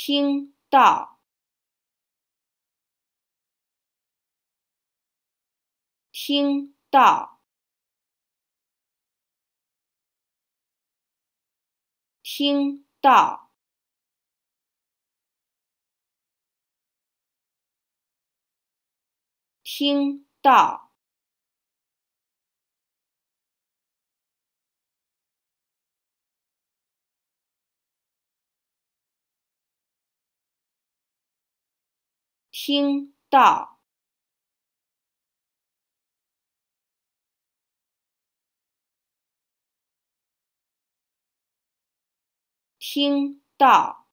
听到，听到，听到，听到。听到，听到。